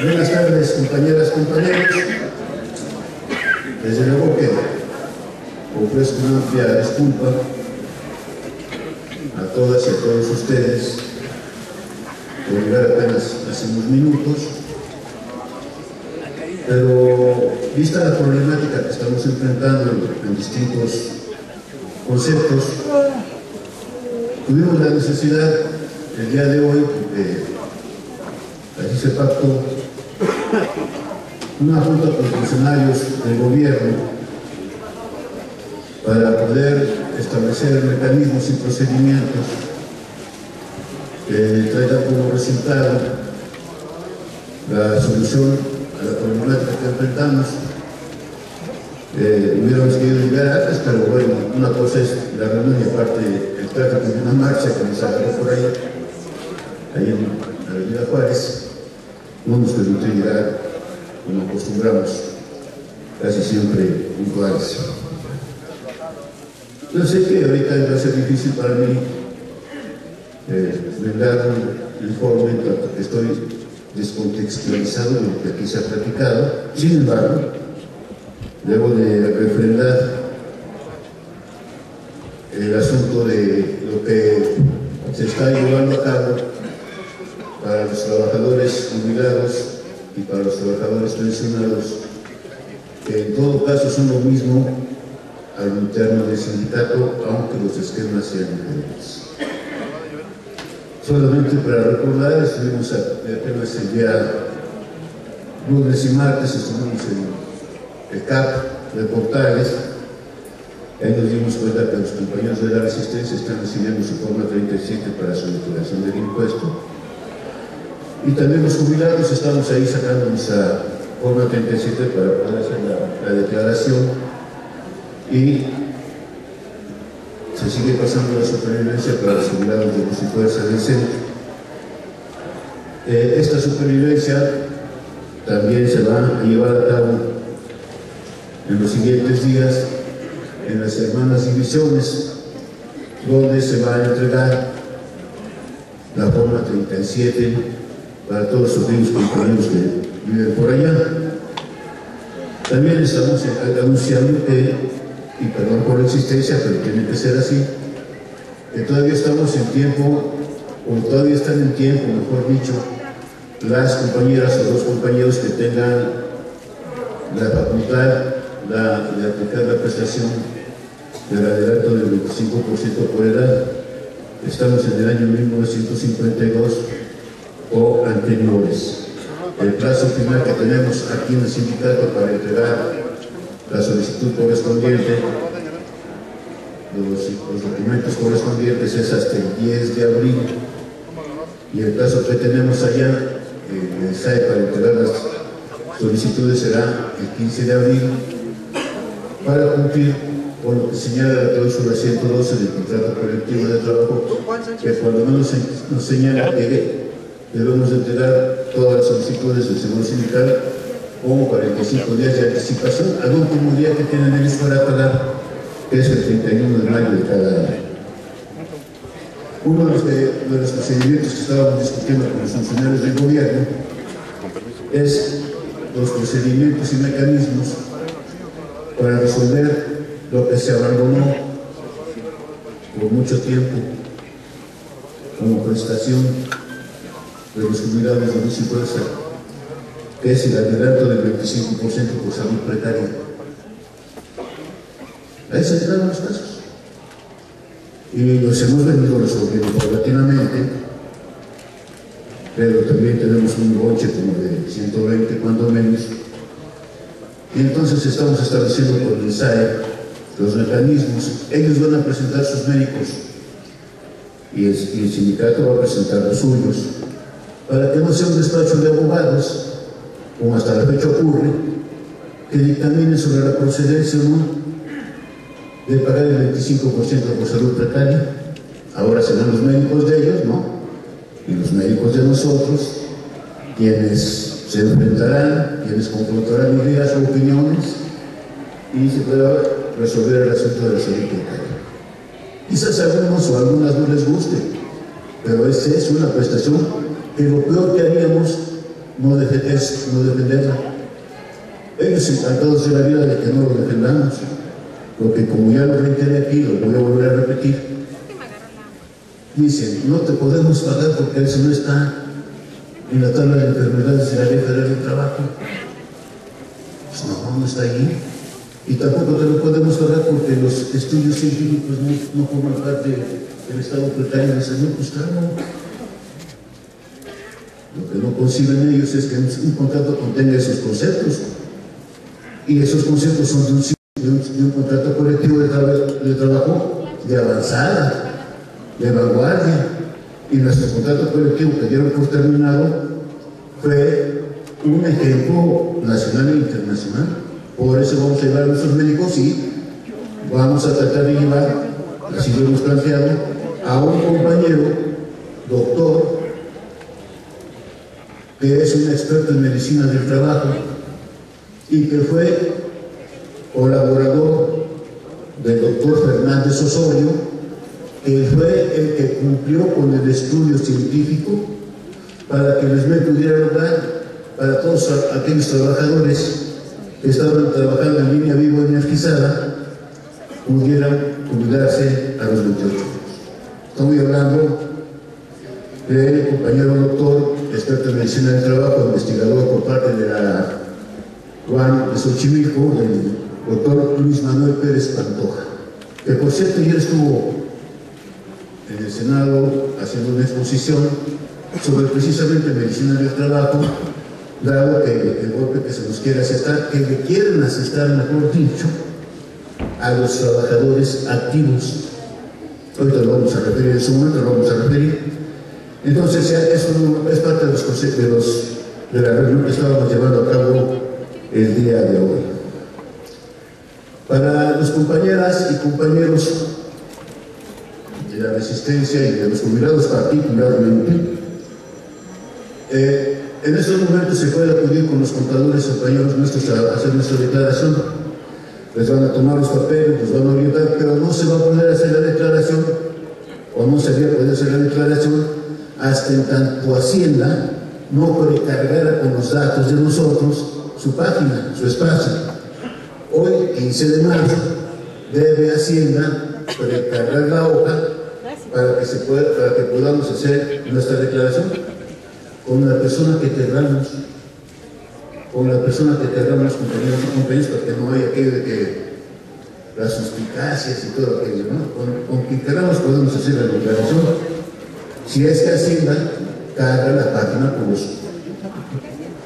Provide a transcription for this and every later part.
Buenas tardes, compañeras, compañeros. Desde luego que ofrezco una amplia disculpa a todas y a todos ustedes por llegar apenas hace unos minutos, pero vista la problemática que estamos enfrentando en distintos conceptos, tuvimos la necesidad el día de hoy de así se pactó una junta con funcionarios del gobierno para poder establecer mecanismos y procedimientos que traigan como resultado la solución a la problemática que enfrentamos. Eh, hubiéramos querido llegar antes, pero bueno, una cosa es la reunión y aparte el tráfico de una marcha que nos agarró por ahí, ahí en la Avenida Juárez, no nos permitió llegar como acostumbramos casi siempre puntuales. Yo sé que ahorita va a ser difícil para mí eh, brindar un informe que estoy descontextualizado de lo que aquí se ha platicado. Sin embargo, debo de refrendar el asunto de lo que se está llevando a cabo los trabajadores jubilados y para los trabajadores pensionados, que en todo caso son lo mismo al interno del sindicato, aunque los esquemas sean diferentes. Solamente para recordar, estuvimos apenas el día lunes y martes, estuvimos en el CAP de Portales, ahí nos dimos cuenta que los compañeros de la Resistencia están recibiendo su forma 37 para su declaración del impuesto, y también los jubilados estamos ahí sacando nuestra forma 37 para poder hacer la, declaración y se sigue pasando la supervivencia para los jubilados de los y del centro. Eh, esta supervivencia también se va a llevar a cabo en los siguientes días en las hermanas divisiones donde se va a entregar la forma 37 para todos los amigos compañeros que viven por allá. También estamos anunciando que, y perdón por la existencia, pero tiene que ser así, que todavía estamos en tiempo, o todavía están en tiempo, mejor dicho, las compañeras o los compañeros que tengan la facultad de aplicar la prestación del adelanto del 25% por edad. Estamos en el año 1952 o anteriores. El plazo final que tenemos aquí en el sindicato para entregar la solicitud correspondiente, los, documentos correspondientes es hasta el 10 de abril y el plazo que tenemos allá el SAE para entregar las solicitudes será el 15 de abril para cumplir con lo que señala la cláusula 112 del contrato colectivo de trabajo que por lo menos nos señala que debemos entregar todas las solicitudes del Seguro Sindical como 45 días de anticipación al último día que tienen ellos para pagar, que es el 31 de mayo de cada año. Uno de los, de, los procedimientos que estábamos discutiendo con los funcionarios del gobierno es los procedimientos y mecanismos para resolver lo que se abandonó por mucho tiempo como prestación de los jubilados de luz y fuerza, que es el adelanto del 25% por salud precaria. Ahí se entraron los casos. Y los hemos venido resolviendo paulatinamente, pero también tenemos un boche como de 120 cuando menos. Y entonces estamos estableciendo con el SAE los mecanismos. Ellos van a presentar sus médicos y el sindicato va a presentar los suyos para que no sea un despacho de abogados, como hasta la fecha ocurre, que dictamine sobre la procedencia de pagar el 25% por salud precaria. Ahora serán los médicos de ellos, ¿no? Y los médicos de nosotros, quienes se enfrentarán, quienes confrontarán ideas o opiniones y se pueda resolver el asunto de la salud precaria. Quizás algunos o algunas no les guste, pero esta es una prestación que lo peor que haríamos no, es no defenderla. Ellos encantados de la vida de que no lo defendamos, porque como ya lo reiteré aquí, lo voy a volver a repetir, dicen, no te podemos pagar porque eso no está en la tabla de enfermedades de la Ley Federal Trabajo. Pues no, no está ahí. Y tampoco te lo podemos pagar porque los estudios científicos no, forman parte del estado precario de salud. Pues. Lo que no conciben ellos es que un contrato contenga esos conceptos. Y esos conceptos son de un, de de un contrato colectivo de, de trabajo de avanzada, de vanguardia. Y nuestro contrato colectivo que dieron por terminado fue un ejemplo nacional e internacional. Por eso vamos a llevar a nuestros médicos y vamos a tratar de llevar, así lo hemos planteado, a un compañero, doctor, que es un experto en medicina del trabajo y que fue colaborador del doctor Fernández Osorio, que fue el que cumplió con el estudio científico para que el SME pudiera lograr para todos aquellos trabajadores que estaban trabajando en línea vivo energizada pudieran jubilarse a los 28 años. Estoy hablando del compañero doctor, experto en medicina del trabajo, investigador por parte de la Juan de Xochimilco, el doctor Luis Manuel Pérez Pantoja, que por cierto ayer estuvo en el Senado haciendo una exposición sobre precisamente medicina del trabajo, dado que el golpe que se nos quiere asestar, que le quieren asestar, mejor dicho, a los trabajadores activos. Ahorita lo vamos a referir en su momento, lo vamos a referir. Entonces, eso no- es parte de los, conce- de la reunión que estábamos llevando a cabo el día de hoy. Para las compañeras y compañeros de la resistencia y de los jubilados particularmente, eh, en estos momentos se puede acudir con los contadores compañeros nuestros a hacer nuestra declaración. Les van a tomar los papeles, los van a orientar, pero no se va a poder hacer la declaración, o no se va a hacer la declaración, hasta en tanto Hacienda no precargara con los datos de nosotros su página, su espacio. Hoy, 15 de marzo, debe Hacienda precargar la hoja para que, se pueda, para que podamos hacer nuestra declaración con la persona que querramos, con la persona que querramos, compañeros y compañeras, para que no haya aquello de que las suspicacias y todo aquello, ¿no? Con, con quien querramos podemos hacer la declaración. Si es que Hacienda carga la página con los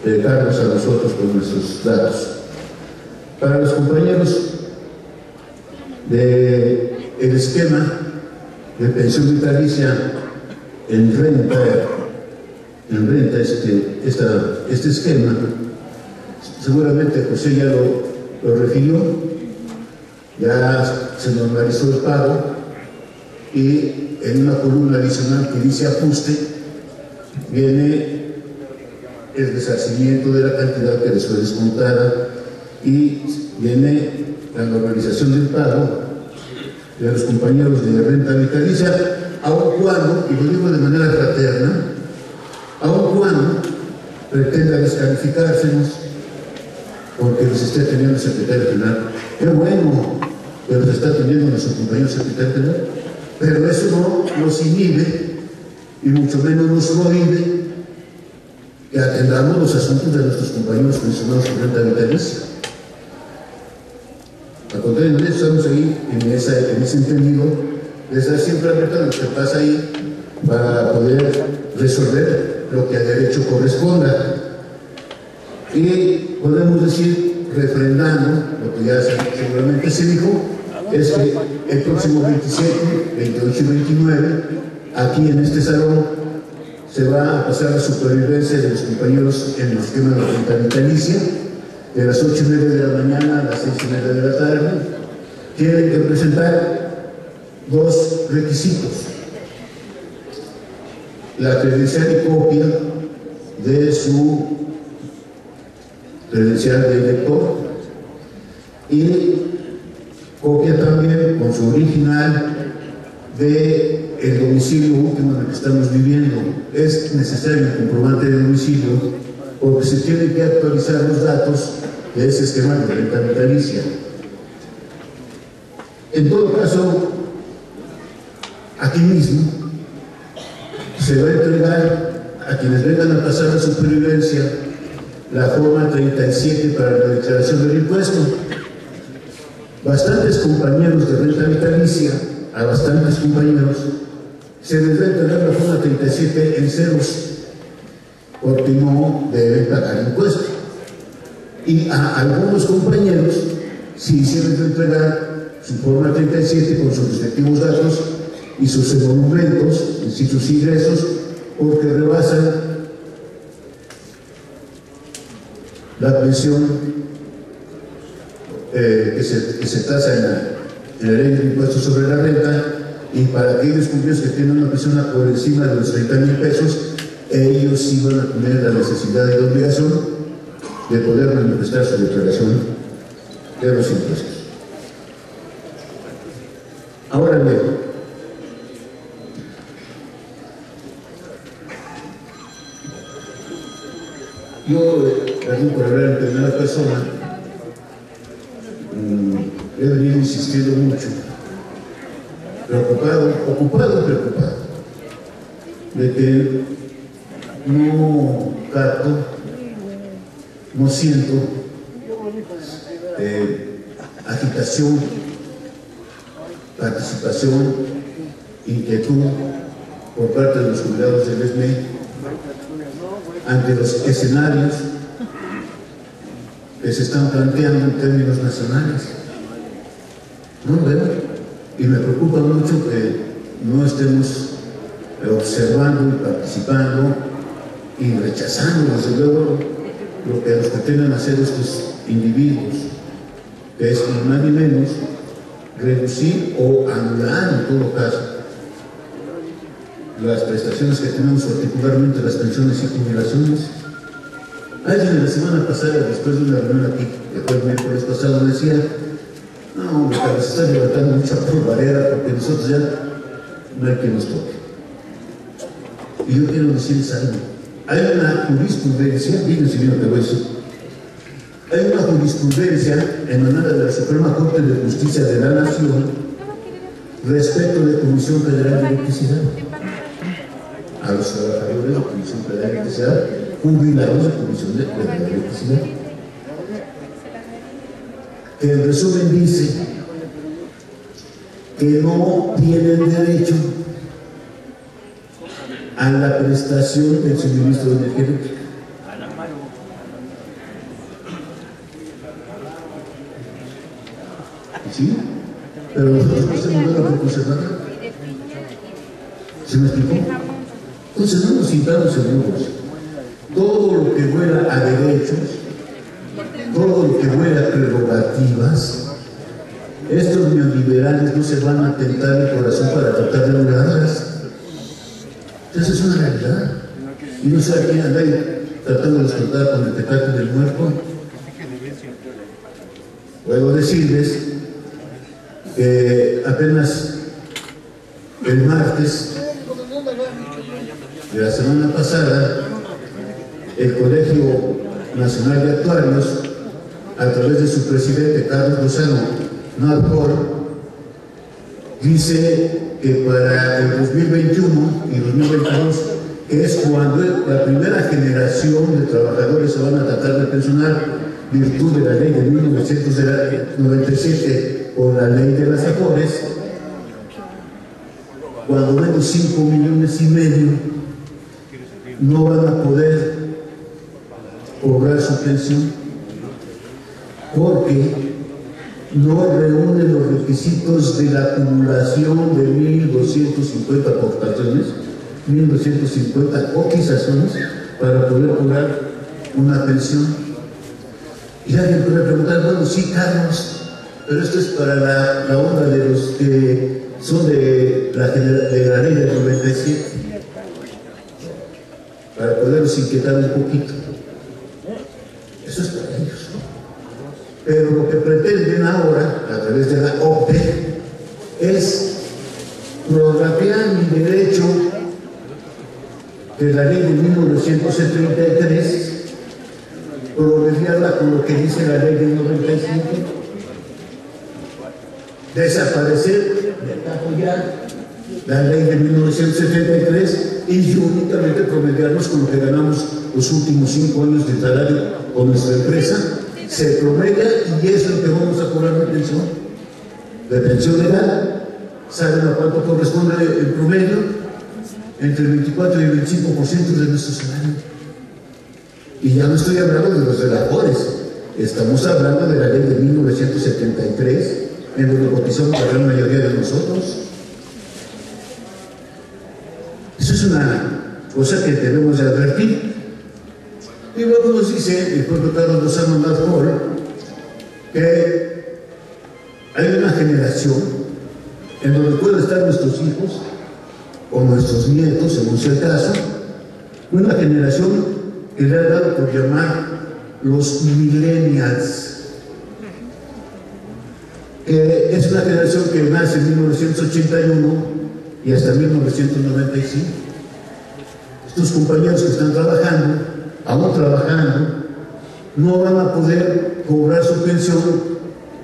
eh, cargos a nosotros con nuestros datos. Para los compañeros del el esquema de pensión vitalicia en renta, en renta este, este esquema, seguramente José ya lo refirió, ya se normalizó el pago y en una columna adicional que dice ajuste viene el resarcimiento de la cantidad que les fue descontada y viene la normalización del pago de los compañeros de renta vitalicia, aun cuando, y lo digo de manera fraterna, aun cuando pretenda descalificársenos porque los esté teniendo el secretario general. Qué bueno que los está teniendo nuestro compañero secretario general, pero eso no nos inhibe y mucho menos nos prohíbe que atendamos los asuntos de nuestros compañeros renta vitalicia. Al contrario, estamos ahí en, esa, en ese entendido de estar siempre abiertos a lo que pasa ahí para poder resolver lo que a derecho corresponda. Y podemos decir, refrendando lo que ya se- seguramente se dijo, es que el próximo 27, 28 y 29, aquí en este salón, se va a pasar la supervivencia de los compañeros en los esquema de la renta vitalicia, de las 8 y media de la mañana a las 6 y media de la tarde. Tienen que presentar dos requisitos. La credencial y copia de su credencial de elector y copia también con su original de el domicilio último en el que estamos viviendo. Es necesario el comprobante de domicilio porque se tienen que actualizar los datos de ese esquema de renta vitalicia. En todo caso, aquí mismo se va a entregar a quienes vengan a pasar la supervivencia la forma 37 para la declaración del impuesto. Bastantes compañeros de renta vitalicia, a bastantes compañeros, se les va a entregar la forma 37 en ceros, porque no deben pagar impuesto. Y a algunos compañeros sí se les entregar su forma 37 con sus respectivos datos y sus emolumentos y sus ingresos, porque rebasan la pensión eh, que, se, que, se, tasa en la, ley de impuestos sobre la renta y para aquellos cumplidos que tienen una pensión por encima de los 30 mil pesos, ellos sí van a tener la necesidad y la obligación de poder manifestar su declaración de los impuestos. Ahora bien, yo, perdón por hablar en primera persona, he venido insistiendo mucho, preocupado, ocupado preocupado, de que no capto, no siento eh, agitación, participación, inquietud por parte de los jubilados del ESME ante los escenarios que se están planteando en términos nacionales. No veo. Y me preocupa mucho que no estemos observando y participando y rechazando, desde luego, lo que nos pretenden hacer estos individuos, que es ni más ni menos reducir o anular en todo caso las prestaciones que tenemos, particularmente las pensiones y jubilaciones. Alguien la semana pasada, después de una reunión aquí, que fue el miércoles pasado, decía, no, se está levantando mucha barrera porque nosotros ya no hay quien nos toque. Y yo quiero decirles algo. Hay una jurisprudencia, bien que voy a decir, hay una jurisprudencia emanada de la Suprema Corte de Justicia de la Nación respecto de Comisión Federal de Electricidad. A los trabajadores de la Comisión Federal de Electricidad, jubilados de Comisión Federal de Electricidad. En resumen dice que no tienen derecho a la prestación del suministro de energía. ¿Sí? Pero nosotros no nada. ¿Se me explicó? Entonces no nos sintamos seguros. Todo lo que vuela a derechos, todo lo que vuela a prerrogativas, estos neoliberales no se van a tentar el corazón para tratar de lograrlas. Entonces es una realidad. Y no a quién anda tratando de descontar con el pecado del muerto. Puedo decirles que apenas el martes de la semana pasada, el Colegio Nacional de Actuarios, a través de su presidente Carlos Lozano Narcor, dice que para el 2021 y 2022, que es cuando la primera generación de trabajadores se van a tratar de pensionar, virtud de la ley de 1997 o la ley de las AFORES, cuando menos 5 millones y medio no van a poder cobrar su pensión porque no reúne los requisitos de la acumulación de 1.250 aportaciones, 1.250 cotizaciones para poder cobrar una pensión. Y alguien puede preguntar, bueno, sí, Carlos, pero esto es para la, la onda de los que son de la, de la ley del 97, para poderlos inquietar un poquito. Eso es para ellos. Pero lo que pretenden ahora, a través de la OPE, es prorratear mi derecho de la ley de 1973 promediarla con lo que dice la ley del 95, desaparecer, apoyar la ley de 1973 y únicamente promediarnos con lo que ganamos los últimos cinco años de salario con nuestra empresa, se promedia y es lo que vamos a cobrar de pensión. De pensión legal, ¿saben a cuánto corresponde el promedio? Entre el 24 y el 25% de nuestro salario. Y ya no estoy hablando de los relatores, estamos hablando de la ley de 1973, en donde cotizamos la gran mayoría de nosotros. Eso es una cosa que debemos de advertir. Y luego nos dice el propio Carlos Lozano Madfol que hay una generación en donde pueden estar nuestros hijos o nuestros nietos, según sea el caso, una generación que le ha dado por llamar los millennials, que es una generación que nace en 1981 y hasta 1995. Estos compañeros que están trabajando, aún trabajando, no van a poder cobrar su pensión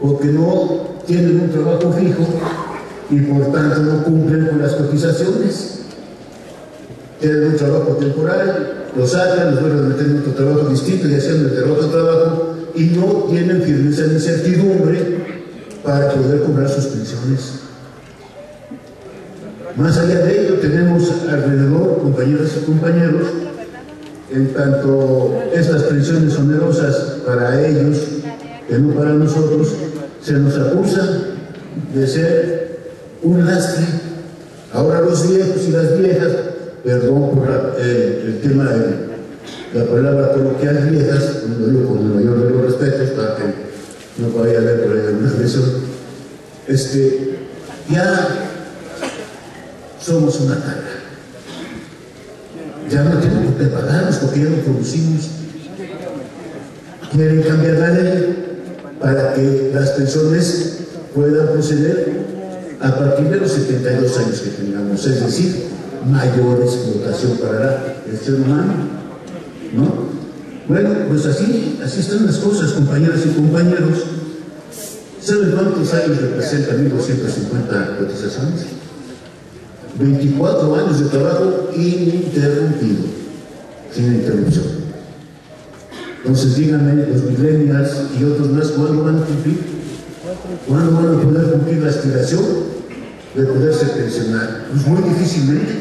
porque no tienen un trabajo fijo y por tanto no cumplen con las cotizaciones. Tienen un trabajo temporal, lo sacan, los vuelven a meter en otro trabajo distinto y hacen meter otro trabajo y no tienen firmeza ni certidumbre para poder cobrar sus pensiones. Más allá de ello, tenemos alrededor, compañeras y compañeros, en tanto estas pensiones onerosas para ellos, que no para nosotros, se nos acusa de ser un lastre. Ahora los viejos y las viejas, perdón por el tema de la palabra coloquial viejas, lo digo con el mayor de los respetos para que no vaya a haber por ahí alguna expresión, este, ya somos una carga. Ya no tenemos que pagarnos porque ya no producimos. Quieren cambiar la ley para que las pensiones puedan proceder a partir de los 72 años que tengamos, es decir, mayor explotación para el ser humano. ¿no? Bueno, pues así, así están las cosas, compañeras y compañeros. ¿Saben cuántos años representan 1.250 cotizaciones? 24 años de trabajo ininterrumpido, sin interrupción. Entonces díganme, los millennials y otros más, ¿cuándo van a cumplir? ¿Cuándo van a poder cumplir la aspiración de poderse pensionar? Pues muy difícilmente.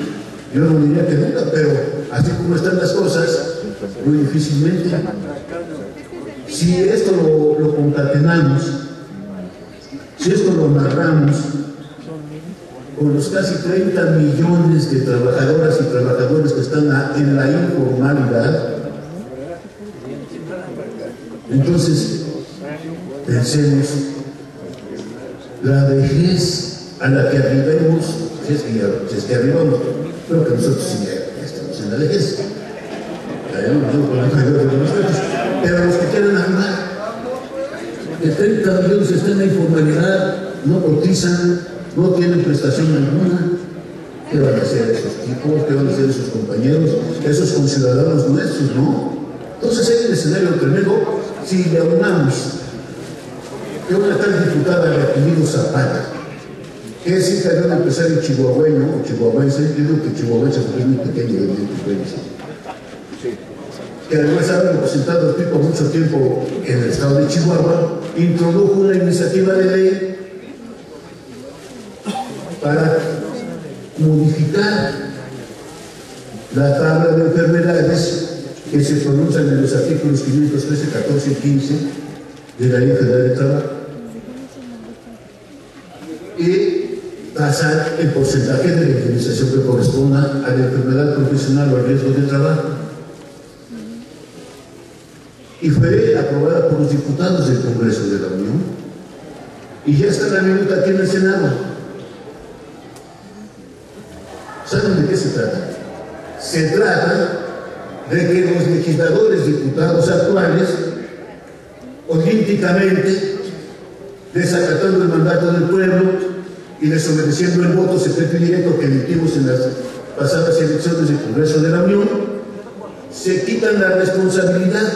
Yo no diría que nunca, pero así como están las cosas, muy difícilmente. Si esto lo, lo concatenamos, si esto lo narramos, con los casi 30 millones de trabajadoras y trabajadores que están en la informalidad, entonces pensemos, la vejez a la que arribemos, si es que, que arribamos, creo que nosotros ya estamos en la vejez, pero los que quieran arribar, de 30 millones están en la informalidad, no cotizan, no tienen prestación alguna. ¿Qué van a hacer esos tipos? ¿Qué van a hacer esos compañeros? Esos conciudadanos nuestros, ¿no? Entonces hay un escenario tremendo si le aunamos que una tal diputada de apellido Zapata, que es hija de un empresario chihuahueño o chihuahuense, yo digo que chihuahuense porque es muy pequeño de que además ha representado el tipo mucho tiempo en el estado de Chihuahua, introdujo una iniciativa de ley para modificar la tabla de enfermedades que se pronuncian en los artículos 513, 14 y 15 de la Ley Federal de Trabajo y pasar el porcentaje de la indemnización que corresponda a la enfermedad profesional o al riesgo de trabajo. Y fue aprobada por los diputados del Congreso de la Unión y ya está la minuta aquí en el Senado. ¿Saben de qué se trata? Se trata de que los legisladores diputados actuales, olímpicamente, desacatando el mandato del pueblo y desobedeciendo el voto secreto y directo que emitimos en las pasadas elecciones del Congreso de la Unión, se quitan la responsabilidad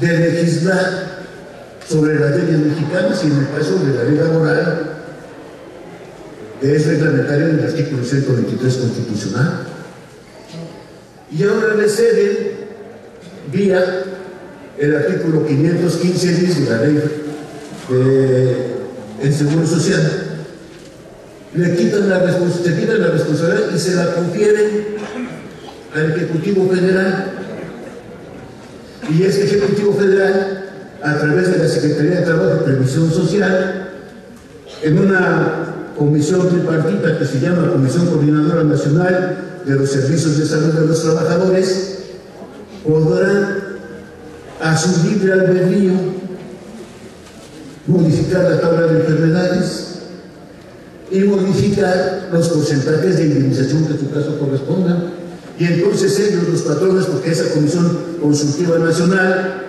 de legislar sobre las leyes mexicanas y en el caso de la ley laboral es reglamentario en el artículo 123 constitucional. Y ahora le ceden vía el artículo 515 de la ley del Seguro Social. Le quitan la, se quitan la responsabilidad y se la confieren al Ejecutivo Federal. Y ese Ejecutivo Federal, a través de la Secretaría de Trabajo y Previsión Social, en una comisión tripartita que se llama Comisión Coordinadora Nacional de los Servicios de Salud de los Trabajadores, podrán a su libre albedrío modificar la tabla de enfermedades y modificar los porcentajes de indemnización que a su caso correspondan. Y entonces ellos, los patrones, porque esa Comisión Consultiva Nacional,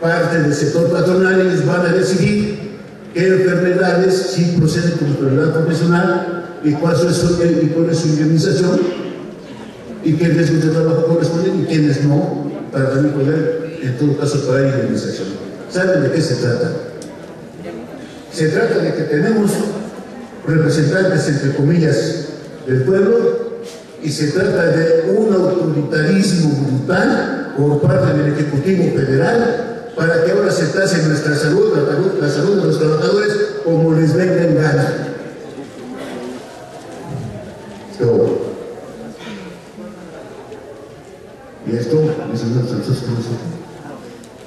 parte del sector patronal, ellos van a decidir qué enfermedades sí proceden como enfermedad profesional y cuál es y cuál es su indemnización y qué riesgos de trabajo corresponden y quiénes no, para también poder, en todo caso, pagar indemnización. ¿Saben de qué se trata? Se trata de que tenemos representantes, entre comillas, del pueblo y se trata de un autoritarismo brutal por parte del Ejecutivo Federal para que ahora se tase nuestra salud, la salud, de los trabajadores, como les venga en gana. So, y esto,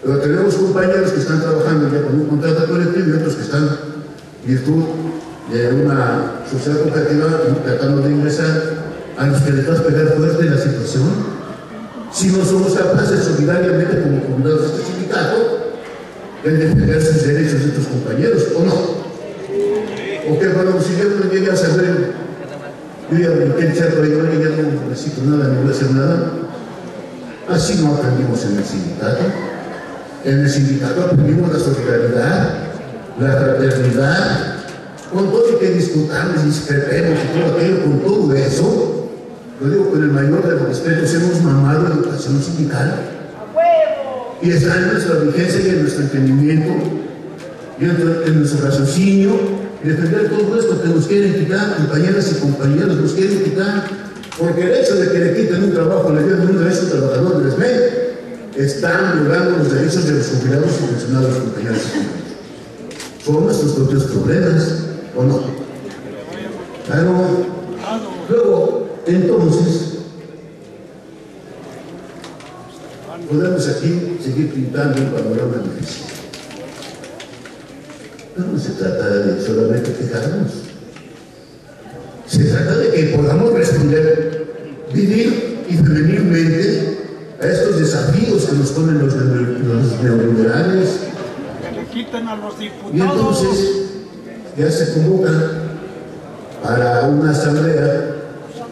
Pero tenemos compañeros que están trabajando ya con un contrato colectivo y otros que están virtud de una sociedad cooperativa tratando de ingresar a los que les va a pegar fuerte la situación si no somos capaces solidariamente como comunidad de este sindicato de defender sus derechos de estos compañeros, ¿o no? ¿O qué bueno, si yo no llegué a saber, yo ya brinqué el charco y ya no necesito nada, ni voy a hacer nada? Así no aprendimos en el sindicato. En el sindicato aprendimos la solidaridad, la fraternidad, con todo y que discutamos, discrepemos y todo aquello, con todo eso, lo digo con el mayor de los respetos, hemos mamado educación sindical. Y está en nuestra vigencia y en nuestro entendimiento, y en, nuestro raciocinio, y defender todo esto que nos quieren quitar, compañeras y compañeros, nos quieren quitar, porque el hecho de que le quiten un trabajo, le den un derecho al trabajador del SME, están violando los derechos de los jubilados y pensionados, compañeros. Son nuestros propios problemas, ¿o no? Claro. Luego, entonces, podemos aquí seguir pintando un panorama difícil. No se trata de solamente quejarnos. Se trata de que podamos responder, vivir y femenilmente a estos desafíos que nos ponen los, neoliberales. Y entonces ya se convoca para una asamblea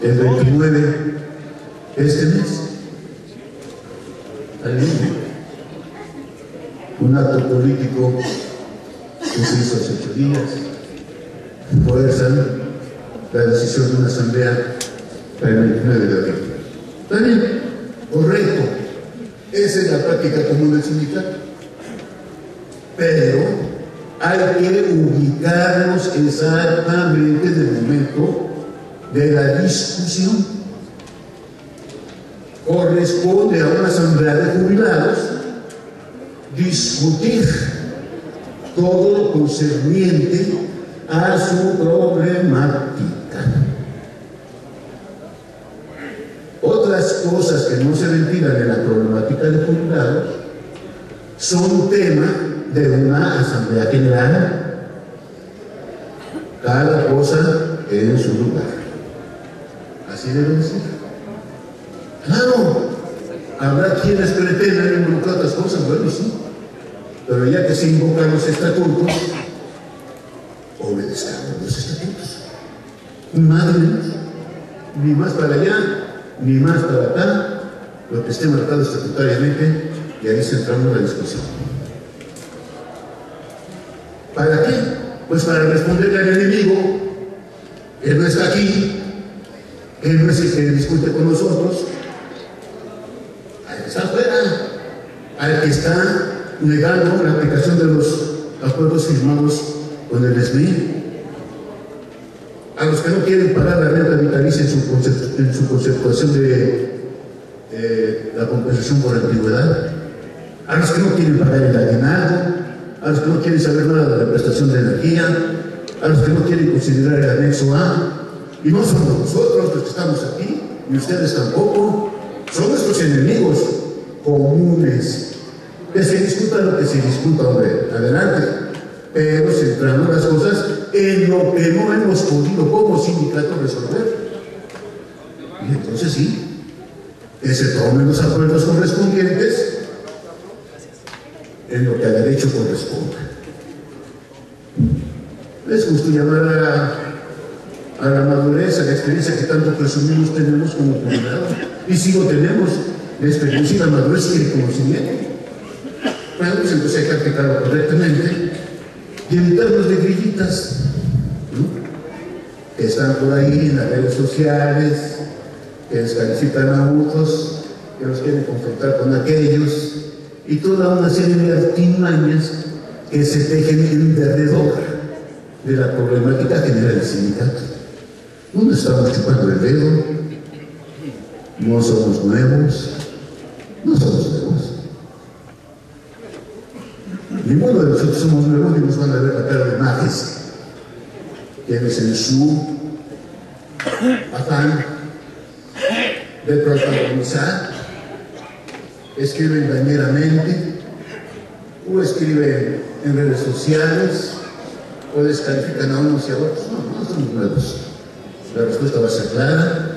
el 29 este mes. Un acto político que se hizo hace ocho días. Fuerzan la decisión de una asamblea el 29 de abril. También, correcto. Esa es la práctica común del sindicato. Pero hay que ubicarnos exactamente en el momento de la discusión corresponde a una asamblea de jubilados discutir todo lo concerniente a su problemática. Otras cosas que no se ventilan en la problemática de jubilados son tema de una asamblea general. Cada cosa en su lugar. Así debe ser. Claro, habrá quienes pretendan involucrar otras cosas, bueno, sí. Pero ya que se invocan los estatutos, obedezcamos los estatutos. Más ni más para allá, ni más para acá, lo que esté marcado estatutariamente, y ahí centramos la discusión. ¿Para qué? Pues para responderle al enemigo, que no está aquí, él no es el que discute con nosotros, al que está afuera, al que está negando la aplicación de los acuerdos firmados con el SBI. A los que no quieren pagar la renta vitalicia en su, en su conceptuación de la compensación por antigüedad, a los que no quieren pagar el aguinaldo, a los que no quieren saber nada de la prestación de energía, a los que no quieren considerar el anexo A, y no somos nosotros los que estamos aquí, ni ustedes tampoco, son nuestros enemigos comunes. Que se discuta lo que se discuta, hombre, adelante. Pero centrando las cosas en lo que no hemos podido como sindicato resolver. Y entonces sí, que se tomen los acuerdos correspondientes en lo que a derecho corresponde. Es justo llamar a, la madurez, a la experiencia que tanto presumimos tenemos como comunidad. Y si lo tenemos, la experiencia la madurez y el conocimiento. Pues entonces hay que aplicarlo correctamente y evitarnos de grillitas que están por ahí en las redes sociales, que descalifican a otros, que los quieren confrontar con aquellos, y toda una serie de artimañas que se tejen en derredor de la problemática general del sindicato. No estamos chupando el dedo, no somos nuevos, no somos nuevos. Ninguno de nosotros somos nuevos ni nos van a ver la cara de majes. Quienes en su afán de protagonizar escriben dañeramente o escriben en redes sociales o descalifican a unos y a otros. No, no somos nuevos. La respuesta va a ser clara.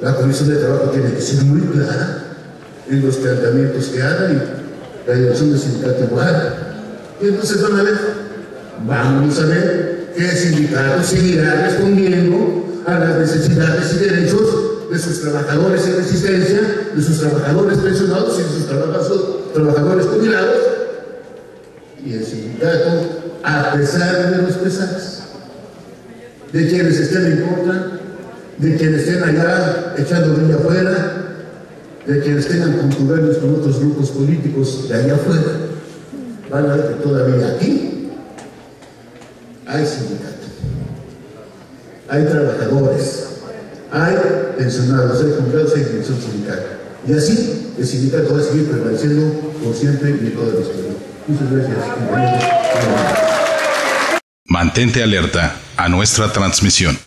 La Comisión de Trabajo tiene que ser muy clara en los planteamientos que haga y la dirección del sindicato igual. Y entonces a ver, vamos a ver qué sindicato seguirá respondiendo a las necesidades y derechos de sus trabajadores en resistencia, de sus trabajadores pensionados y de sus trabajadores jubilados. Y el sindicato, a pesar de los pesares, de quienes estén en contra, de quienes estén allá echando de afuera, de quienes tengan contubernios con otros grupos políticos de allá afuera, van a ver que todavía aquí hay sindicato, hay trabajadores, hay pensionados, hay jubilados, hay dirección sindical. Y así el sindicato va a seguir prevaleciendo por siempre y toda la historia. Muchas gracias. Mantente alerta a nuestra transmisión.